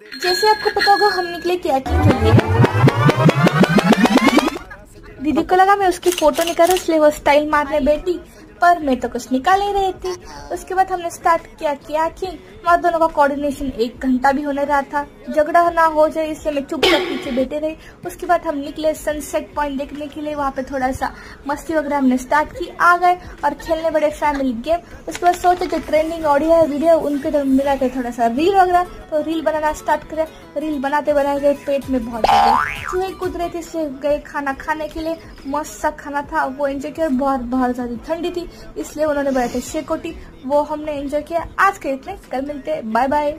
जैसे आपको पता होगा हम निकले कैकिंग के लिए दीदी को लगा मैं उसकी फ़ोटो निकालू, इसलिए वो स्टाइल मारने बैठी। पर मैं तो कुछ निकाल ही रही थी। उसके बाद हमने स्टार्ट किया कि हमारे दोनों का कोऑर्डिनेशन एक घंटा भी होने रहा था। झगड़ा ना हो जाए इसलिए मैं चुपचाप पीछे बैठे रही। उसके बाद हम निकले सनसेट पॉइंट देखने के लिए। वहाँ पे थोड़ा सा मस्ती वगैरह हमने स्टार्ट की, आ गए और खेलने बड़े फैमिली गेम उसके बाद सोचे जो ट्रेंडिंग ऑडियो है वीडियो उनके तो मिला थोड़ा सा रील वगैरह। तो रील बनाना स्टार्ट करे। रील बनाते बनाते पेट में बहुत चूहे कूद रहे थे इसलिए गए खाना खाने के लिए मस्त सा खाना था। वो एंजॉय किया बहुत बहुत ज़्यादा ठंडी थी, इसलिए उन्होंने बनाए थे शेकोटी वो हमने एंजॉय किया। आज के इतने, कल मिलते बाय बाय